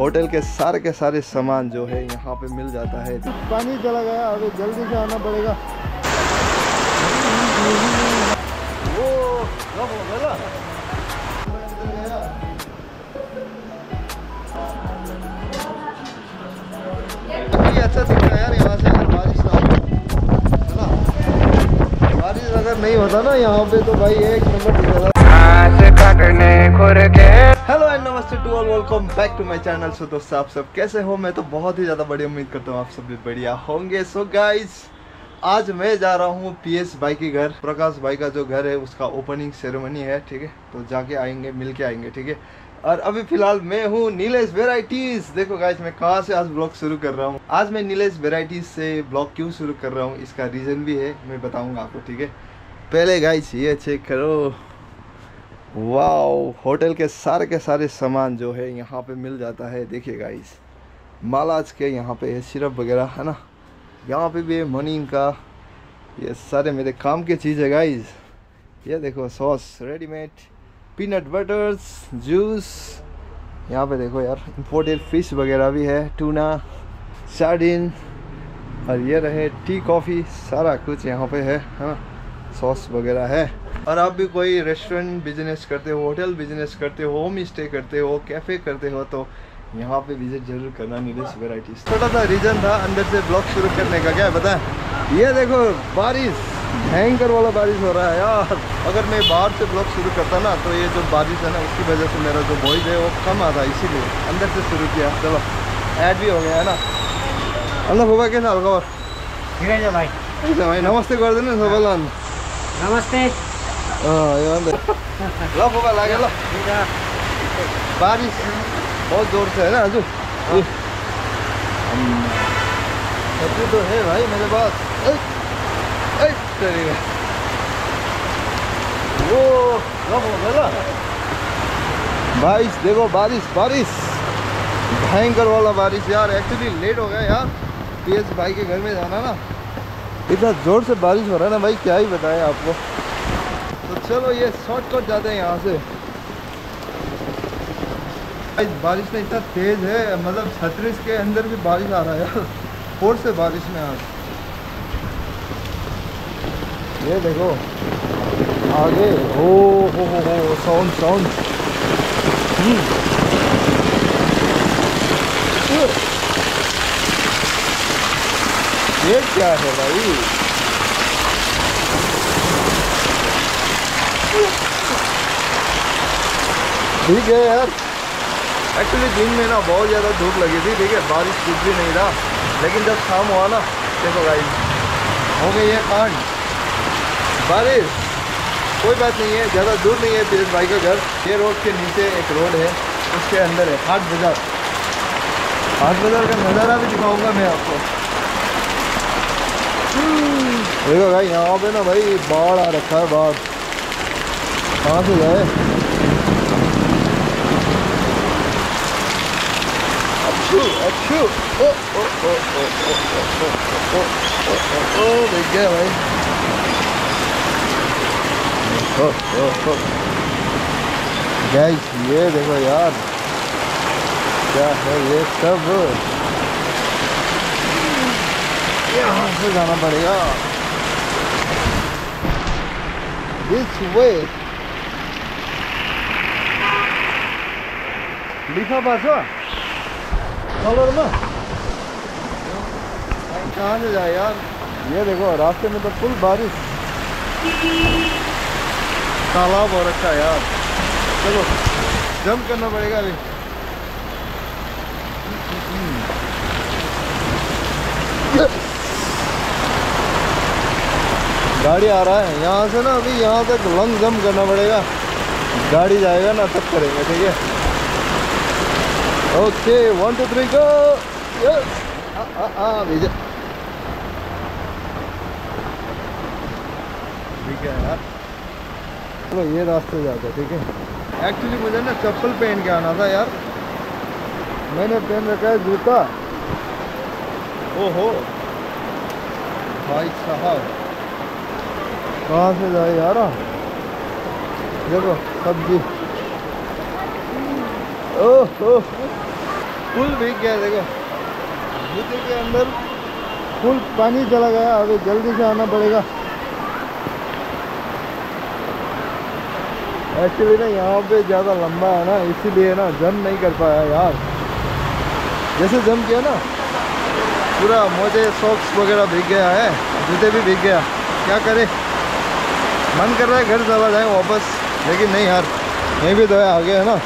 Hotel के सारे के सारे सामान जो है यहाँ पे मिल जाता है। पानी चला गया अभी जल्दी से आना पड़ेगा। अच्छा दिख रहा है यार यहाँ से बारिश है ना? बारिश अगर नहीं होता ना यहाँ पे तो भाई एक नंबर दिख रहा hello and namaste to all welcome back to my channel so दोस्तों आप सब कैसे हो? मैं तो बहुत ही ज़्यादा बड़ी उम्मीद करता हूँ आप सब भी बढ़िया होंगे। सो so गाइस आज मैं जा रहा हूँ पीएस भाई के घर, प्रकाश भाई का जो घर है, उसका ओपनिंग सेरेमनी है, ठीक है? तो जाके आएँगे मिल के आएँगे, ठीक है? और अभी फ़िलहाल मैं हूँ नीलेश वेराइटीज देखो गाइज़ मैं कहाँ से आज ब्लॉग शुरू कर रहा हूँ? आज मैं नीलेश वेराइटीज से ब्लॉग क्यों शुरू कर रहा हूँ, इसका रीज़न भी है, मैं बताऊँगा आपको, ठीक है? पहले गाइस ये चेक करो। वाओ, होटल के सारे के सारे सामान जो है यहाँ पे मिल जाता है। देखिए गाइस मालाज के यहाँ पे है, सिरप वगैरह, है ना? यहाँ पे भी है मनीन का। ये सारे मेरे काम के चीज़ है गाइस ये देखो sauce readymade peanut butters juice यहाँ पे देखो यार इम्पोर्टेड फ़िश वगैरह भी है टूना सार्डिन और ये रहे टी कॉफ़ी सारा कुछ यहाँ पे है हाँ सॉस वगैरह है। और आप भी कोई रेस्टोरेंट बिज़नेस करते हो होटल बिज़नेस करते हो होम स्टे करते हो कैफ़े करते हो तो यहाँ पे विज़िट ज़रूर करना नीलेश वेराइटीज थोड़ा सा रीजन था अंदर से ब्लॉग शुरू करने का क्या है पता? है ये देखो बारिश भयंकर वाला बारिश हो रहा है यार। अगर मैं बाहर से ब्लॉग शुरू करता ना तो ये जो बारिश है ना उसकी वजह से मेरा जो वॉइस है वो कम आता इसीलिए अंदर से शुरू किया। चलो ऐड भी हो गया है ना। अल्लाह बाबा के साल खबर ठिकै छ भाइ ऐसा भाई नमस्ते गरिदिनु सबैलाई नमस्ते। बारिश बहुत ज़ोर से है ना छतरी तो है भाई मेरे पास वो बारिश देखो बारिश बारिश भयंकर वाला बारिश यार एक्चुअली लेट हो गया यार पीएस भाई के घर में जाना ना इतना ज़ोर से बारिश हो रहा है ना भाई क्या ही। बताएँ आपको तो चलो ये शॉर्टकट जाते हैं यहाँ से। बारिश में इतना तेज है मतलब छत्तीस के अंदर भी बारिश आ रहा है फोर्स से बारिश में आज। ये देखो, आगे। हो हो हो हो साउंड साउंड ये क्या है भाई? ठीक है यार। एक्चुअली दिन में ना बहुत ज़्यादा धूप लगी थी ठीक है? बारिश कुछ भी नहीं था। लेकिन जब शाम हुआ ना देखो भाई हो गई है कांड। बारिश। कोई बात नहीं है ज़्यादा दूर नहीं है पीरस भाई का घर। ये रोड के नीचे एक रोड है उसके अंदर है हाट बाज़ार। हाट बाज़ार का नज़ारा भी दिखाऊँगा मैं आपको। देखो भाई यहाँ पे ना भाई बाढ़ आ रखा है बाढ़। कहाँ से जाए अच्छू अच्छू ओ ओ ओ ओ ओ ओ ओ ओ ओ ओ देख गया भाई ओ ओ ओ ये देखो यार क्या है ये सब यहाँ से जाना पड़ेगा this way लिखा पास कलर में कहाँ से जाए यार ये देखो रास्ते में तो फुल बारिश तालाब हो रखा है यार चलो जंप करना पड़ेगा अभी गाड़ी आ रहा है यहाँ से ना अभी यहाँ तक लंग जंप करना पड़ेगा गाड़ी जाएगा ना तब करेंगे ठीक है okay one two three go भेजा ठीक है, यार। चलो, ये रास्ते जाते ठीक है? एक्चुअली मुझे ना चप्पल पहन के आना था, यार। मैंने पहन रखा है जूता। ओहो। भाई साहब। कहाँ से जाए, यार? देखो, सब्ज़ी। फुल भीग गया, देखो। जूते के अंदर फुल पानी चला गया, अभी जल्दी से आना पड़ेगा। एक्चुअली ना, यहाँ पे ज़्यादा लंबा है ना, इसीलिए ना जम नहीं कर पाया यार। जैसे जम किया ना, पूरा मोजे सॉक्स वगैरह भीग गया है, जूते भी भीग गया। क्या करे? मन कर रहा है, घर चला जाए वापस, लेकिन नहीं यार, यहीं भी दवा आ गया है ना।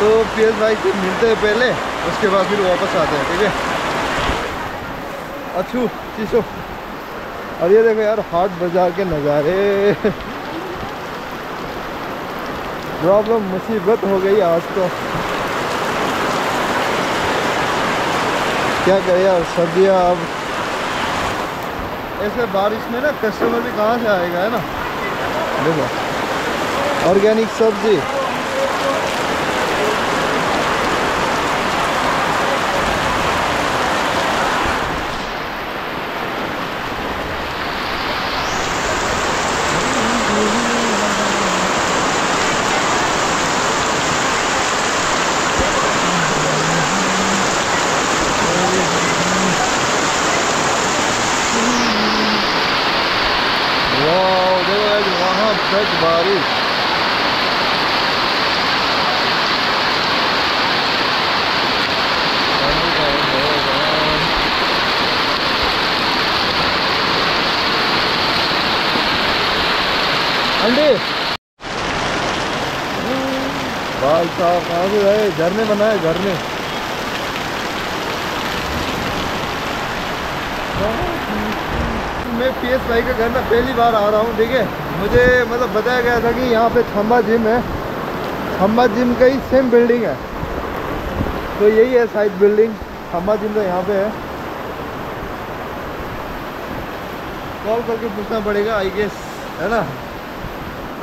तो पी एस भाई से मिलते हैं पहले, उसके बाद फिर वापस आते हैं, ठीक है? अच्छू शीशो और ये देखो यार, हाट बाज़ार के नज़ारे। प्रॉब्लम मुसीबत हो गई आज तो। क्या करें यार, सर्दियाँ अब। ऐसे बारिश में ना कस्टमर भी कहाँ से आएगा, है ना? देखो ऑर्गेनिक सब्ज़ी वाह वहाँ तक बारिश। भाई साहब कहाँ से गए झरने बनाए झरने मैं पी एस भाई के घर में पहली बार आ रहा हूँ, ठीक है? मुझे मतलब बताया गया था कि यहाँ पे खम्बा जिम है। खम्बा जिम का ही सेम बिल्डिंग है। तो यही है साइड बिल्डिंग खम्बा जिम तो यहाँ पे है। कॉल करके पूछना पड़ेगा आई गेस है ना?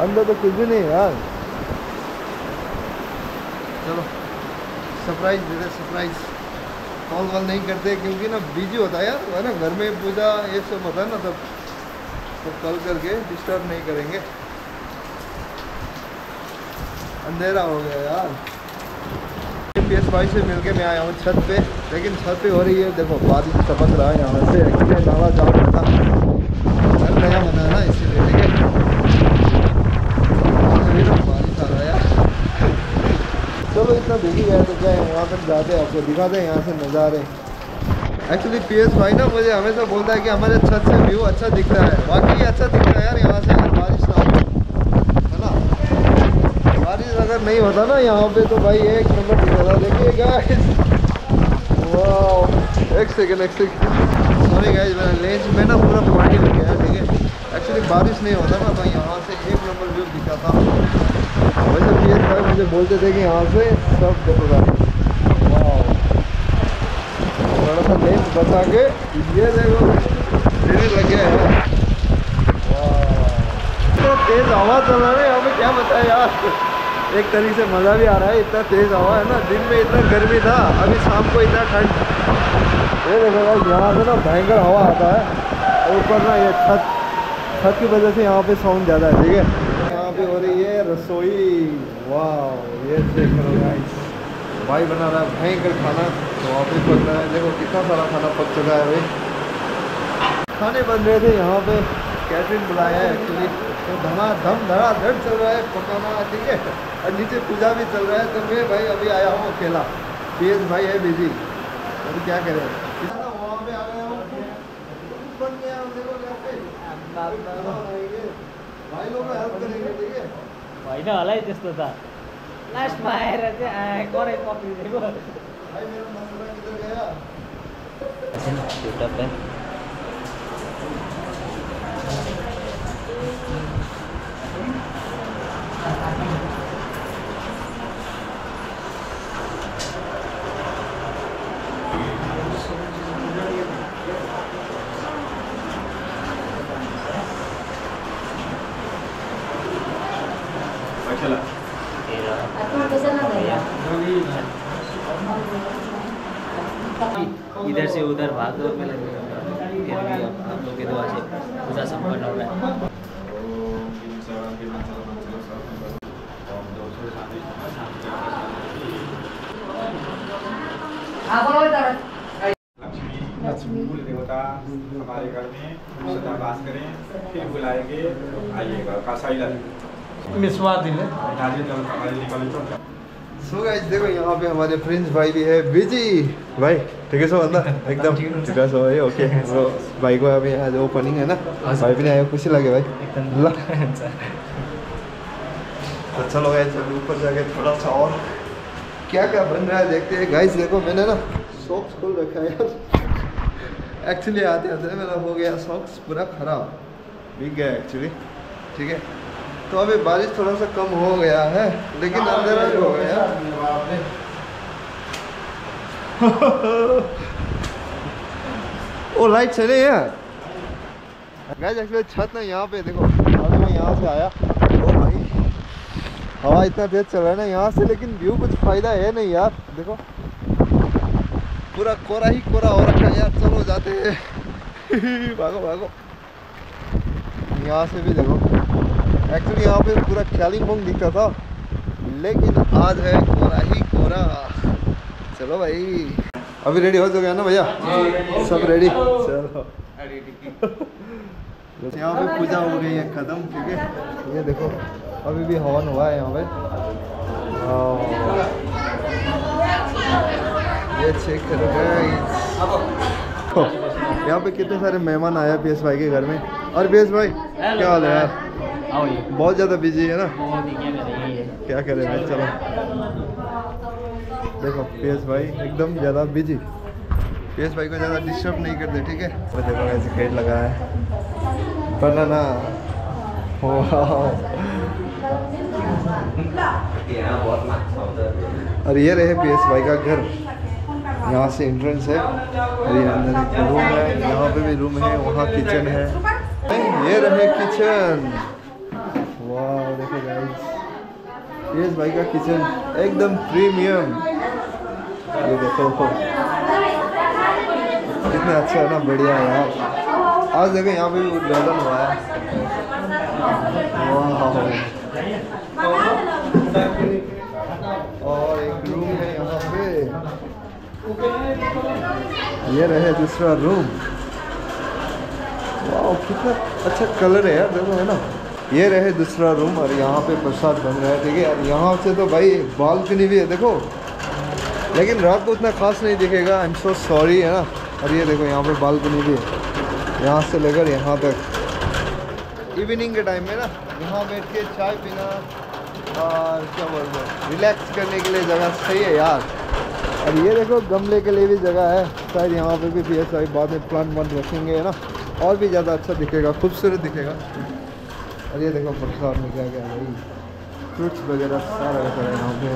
अंदर तो कुछ भी नहीं यार। चलो सरप्राइज़ दे दे सरप्राइज़ कॉल वॉल नहीं करते, क्योंकि ना बिज़ी होता है यार है ना, घर में पूजा, ये सब होता है ना, तब तो कॉल करके डिस्टर्ब नहीं करेंगे। अंधेरा हो गया यार। पी एस भाई से मिलके मैं आया हूँ छत पे, लेकिन छत पे हो रही है, देखो बारिश टपक रहा है यहाँ से नाला जाम नया बना है ना, इसीलिए ठीक है अभी तो बारिश आ रहा है यार चलो इतना भीगी गया तो क्या है, वहाँ तक जाते आपको दिखाते हैं यहाँ से नज़ारे। एक्चुअली पी एस भाई ना मुझे हमेशा बोलता है कि हमारे छत से व्यू अच्छा दिखता है। वाकई अच्छा दिखता है यार, यहाँ से अगर बारिश ना हो, है ना? बारिश अगर नहीं होता ना यहाँ पे तो भाई एक नंबर दिख देखिए एक सेकेंड एक सेकेंड सॉरी मेरा लेंस में ना पूरा पानी लग गया ठीक है? एक्चुअली बारिश नहीं होता ना तो यहाँ से एक नंबर व्यू दिखा था। पी एस भाई मुझे बोलते थे कि यहाँ से सब देखोगा वाह। थोड़ा सा लेंस बचा के ये देखो सीढ़ी लग है। तो तेज हवा चल रहा है यहाँ पे क्या बताया यार। एक तरीके से मज़ा भी आ रहा है, इतना तेज हवा है ना, दिन में इतना गर्मी था, अभी शाम को इतना ठंड। ये देखो यार, यहाँ से ना भयंकर हवा आता है ऊपर ना ये छत छत की वजह से यहाँ पे साउंड ज़्यादा है, ठीक है? यहाँ पे हो रही रसोई वाह ये देख लो गाइस भाई बना रहा है भयंकर खाना। तो वहाँ पे पक रहा है। देखो कितना सारा खाना पक चुका है भाई खाने बन रहे थे यहाँ पे। कैटरिंग बुलाया है एक्चुअली तो धमा धम धड़ा धड़ चल रहा है। पकाना ठीक है। और नीचे पूजा भी चल रहा है। तो मैं भाई अभी आया हूँ अकेला। पी भाई है बिज़ी अभी क्या करें? हूँ। बन हूँ, भाई लोग हेल्प करेंगे ठीक है। होइन होला है त्यस्तो त। लास्टमा आएर चाहिँ गरे पक्रिदिएको? मेरा से उधर भाग दौड़ में लगे फिर भी आप लोग के दुआ से पूजा संपन्न हो रहा है। लक्ष्मी कुल देवता हमारे घर में सदा वास करें फिर बुलाएँगे आइएगा का साइलेंट मिसवा दिले डालिए सो गाइस देखो यहाँ पे हमारे प्रिंस भाई भी है। बिज़ी भाई ठीक है सो बंदा एकदम। ठीक है सो है ओके वो भाई को अभी आज ओपनिंग है ना? भाई भी आया खुशी लगे भाई। ल। तो चलो गाइस अभी ऊपर जाके थोड़ा सा और क्या क्या बन रहा है देखते हैं। गाइस देखो मैंने ना सॉक्स खोल रखा है यार। एक्चुअली आते आते मेरा हो गया सॉक्स पूरा खराब। बिक गया एक्चुअली ठीक है? तो अभी बारिश थोड़ा सा कम हो गया है लेकिन अंधेरा भी हो गया। ओ लाइट चले यार एक्चुअली छत ना यहाँ पे देखो अभी मैं यहाँ से आया। ओ भाई हवा इतना तेज चल रहा है ना यहाँ से लेकिन व्यू कुछ फ़ायदा है नहीं यार देखो। पूरा कोरा ही कोरा हो रखा है यार चलो जाते हैं। भागो भागो। यहाँ से भी देखो। एक्चुअली यहाँ पे पूरा कालिम्पोंग दिखता था लेकिन आज है कोरा ही कोरा चलो भाई। अभी रेडी हो चुके हैं ना भैया? सब रेडी चलो। यहाँ पे पूजा हो गई है खत्म ठीक है? ये देखो अभी भी हवन हुआ है यहाँ पे। हाँ। ये चेक करो यहाँ पे कितने सारे मेहमान आए पी भाई के घर में? और पी भाई क्या हाल है यार? आओ ये। बहुत ज़्यादा बिज़ी है ना? क्या करें भाई चलो। देखो पीएस भाई एकदम ज़्यादा बिज़ी पीएस भाई को ज़्यादा डिस्टर्ब नहीं करते ठीक है? वो देखो ऐसे गेट लगा है। बनाना और ये रहे पीएस भाई का घर। यहाँ से एंट्रेंस है। और ये अंदर एक रूम है। यहाँ पे भी रूम है वहाँ किचन है। ये रहे किचन देखो गाइस पीएस भाई का किचन एकदम प्रीमियम ये देखो कितना अच्छा है ना, बढ़िया है यार। आज देखो, यहाँ पे भी उद्घाटन हुआ है। और एक रूम है यहाँ पे। ये रहे दूसरा रूम वाह, कितना अच्छा कलर है यार, देखो, है ना। ये रहे दूसरा रूम और यहाँ पे प्रसाद बन रहा है। ठीक है और यहाँ से तो भाई बालकनी भी है, देखो। लेकिन रात को उतना खास नहीं दिखेगा। आई एम सो सॉरी है ना? और ये देखो, यहाँ पे बालकनी भी है। यहाँ से लेकर यहाँ तक। इवनिंग के टाइम में ना, यहाँ बैठ के चाय पीना और क्या बोलते हैं? रिलैक्स करने के लिए जगह सही है यार। और ये देखो, गमले के लिए भी जगह है। शायद यहाँ पे भी पी एस आई बाद में प्लांट वन रखेंगे ना? और भी ज़्यादा अच्छा दिखेगा, खूबसूरत दिखेगा। ये देखो, प्रसाद में क्या क्या भाई। फ्रूट्स वगैरह सारा वगैरह यहाँ पे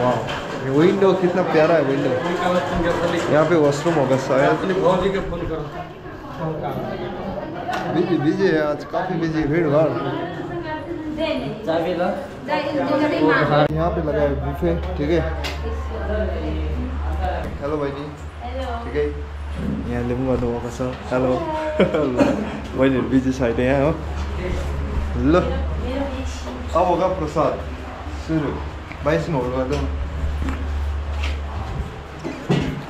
वाह ये विंडो कितना प्यारा है विंडो यहाँ पे वॉशरूम होगा शायद। बिज़ी बिज़ी है आज, काफ़ी बिज़ी भीड़ भाड़। यहाँ पे लगा है बुफे ठीक है? हेलो भाइ जी ठिकै यहाँले पनि गर्नुभएको छ हेलो बहिनीहरू बिज़ी छ अहिले यहाँ हो ल अब होगा प्रसाद सुरु भाइ सुन होल्ड गर्दा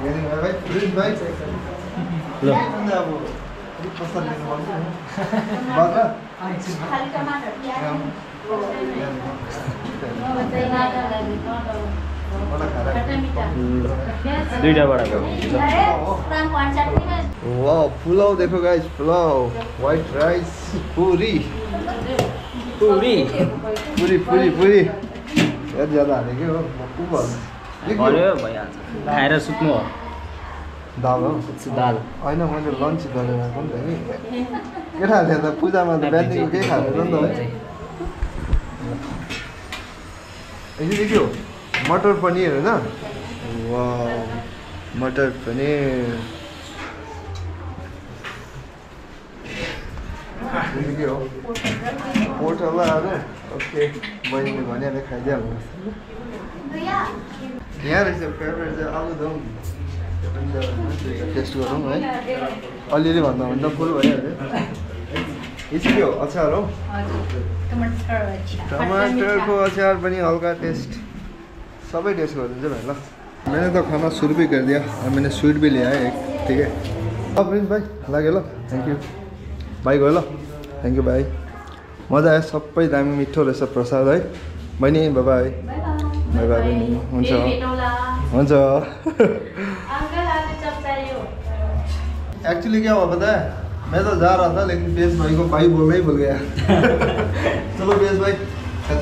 यहाँनिर भाइ प्रिन्स भाइ ल अब अलिक प्रसाद लिनु मन दुइटाबाट वाह पुलाव देखो गाइस पुलाव व्हाइट राइस पूरी पुरी पूरी पूरी पूरी यार ज्यादा हाले के हो मक्कु भयो भइहाल्छ खाएर सुत्नु हो दाल हो दाल होइन मैले लन्च गरेर आएको नि त कि केटाहरूले त पूजामा त बिहानदेखि केही खाँदैन नि त के हो मटर पनिर होइन? मटर पनिर। यसरी के हो पोटलाहरू ओके बहिनीले भनिहाल्यो खाइदिइहाल्नु। यहाँ रहेछ फेभरेट चाहिँ आलुदम टेस्ट गरौँ है? अलिअलि भन्दा भन्दा फुल भइहाल्यो यसो के हो अचार हो? टमाटरको अचार पनि हल्का टेस्ट। सबै टेस्ट गरिदिन्छ भाइ ल। मैंने तो खाना शुरू भी कर दिया और मैंने स्वीट भी लिया है एक ठीक है? अब प्रिंस भाइ लागेलो थ्याङ्क यू भाइ गयो ल। थ्याङ्क यू भाइ मज़ा आयो सबै दामी मिठो रहेछ प्रसाद है बहिनी बाई बाई बाई बाई बहिनी हुन्छ हुन्छ एक्चुअली क्या हुआ पता है? मैं तो जा रहा था लेकिन बेस भाई को भाई बोलना ही भूल गया। चलो बेस भाई कल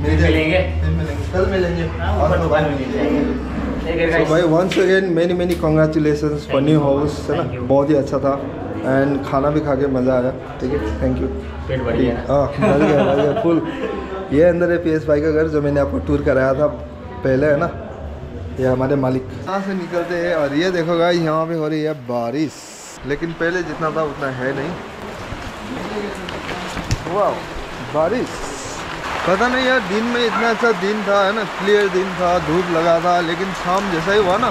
मिलेंगे। मिल मिलेंगे? कल मिलेंगे। हाँ, तो. भाई once again many many congratulations for new house है ना? बहुत ही अच्छा था। एंड खाना भी खा के मज़ा आया। ठीक है? थैंक यू पेट भर गया। हाँ भर गया भर गया फुल। ये अंदर है पी एस भाई का घर जो मैंने आपको टूर कराया था पहले है ना? ये हमारे मालिक। यहाँ से निकलते हैं और ये देखो गाइस यहाँ पे हो रही है बारिश। लेकिन पहले जितना था उतना है नहीं। वाह बारिश। पता नहीं यार, दिन में इतना अच्छा दिन था, है ना? क्लियर दिन था, धूप लगा था, लेकिन शाम जैसा ही हुआ ना।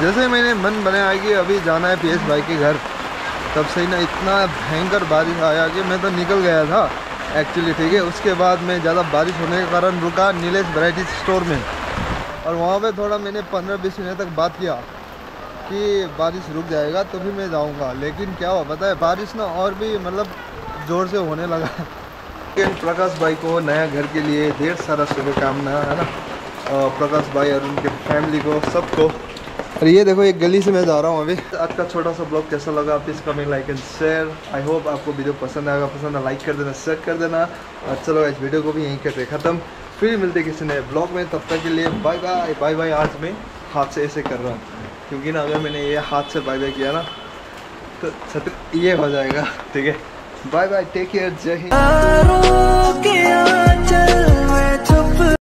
जैसे मैंने मन बनाया कि अभी जाना है पीएस भाई के घर, तब से ही ना इतना भयंकर बारिश आया कि मैं तो निकल गया था। एक्चुअली ठीक है, उसके बाद मैं ज़्यादा बारिश होने के कारण रुका नीलेश वैरायटी स्टोर में। और वहाँ पे थोड़ा मैंने पंद्रह बीस मिनट तक बात किया कि बारिश रुक जाएगा तो भी मैं जाऊँगा। लेकिन क्या हुआ, पता है, बारिश ना और भी मतलब ज़ोर से होने लगा। लेकिन प्रकाश भाई को नया घर के लिए ढेर सारा शुभकामना, है ना? प्रकाश भाई और उनके फैमिली को, सबको। और ये देखो, एक गली से मैं जा रहा हूँ अभी। आज का छोटा सा ब्लॉग कैसा लगा? Please comment like and share I hope आपको वीडियो पसंद आएगा। पसंद लाइक कर देना शेयर कर देना। और चलो इस वीडियो को भी यहीं करते ख़त्म। फिर मिलते किसी नए ब्लॉग में। तब तक के लिए बाय बाय बाय बाय आज मैं हाथ से ऐसे कर रहा हूँ। क्योंकि ना अगर मैंने ये हाथ से बाय बाय किया ना तो छत्र ये हो जाएगा, ठीक है? बाय बाय टेक केयर जय हिंद